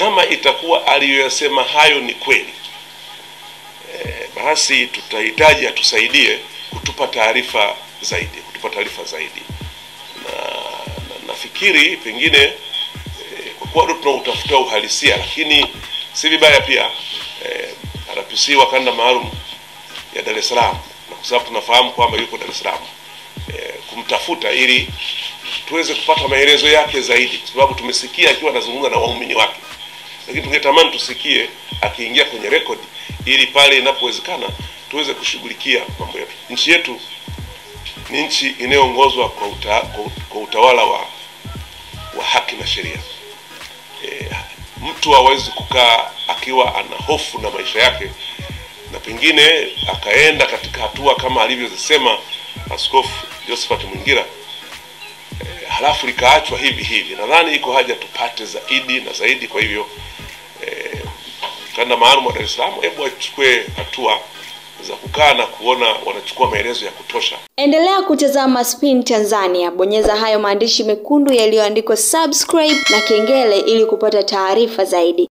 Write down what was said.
kama itakuwa aliyoyasema hayo ni kweli e, basi tutahitaji atusaidie kutupa taarifa zaidi, kutupa taarifa zaidi. Na, na nafikiri pengine e, kwa kuwa tunautafuta uhalisia, lakini si vibaya pia e, RPC wa kanda maalum ya Dar es Salaam, na kwa sababu tunafahamu kwamba yuko Dar es Salaam e, kumtafuta ili tuweze kupata maelezo yake zaidi, kwa sababu tumesikia akiwa anazungumza na waumini wake, lakini tungetamani tusikie akiingia kwenye rekodi, ili pale inapowezekana tuweze kushughulikia mambo yetu. Nchi yetu ni nchi inayoongozwa kwa, uta, kwa, utawala wa, wa haki na sheria. E, mtu hawezi kukaa akiwa ana hofu na maisha yake na pengine akaenda katika hatua kama alivyozisema Askofu Josephat Mwingira e, halafu likaachwa hivi hivi. Nadhani iko haja tupate zaidi na zaidi. Kwa hivyo kanda maalum wa Dar es Salaam, hebu wachukue hatua za kukaa na kuona wanachukua maelezo ya kutosha. Endelea kutazama Spin Tanzania, bonyeza hayo maandishi mekundu yaliyoandikwa subscribe na kengele ili kupata taarifa zaidi.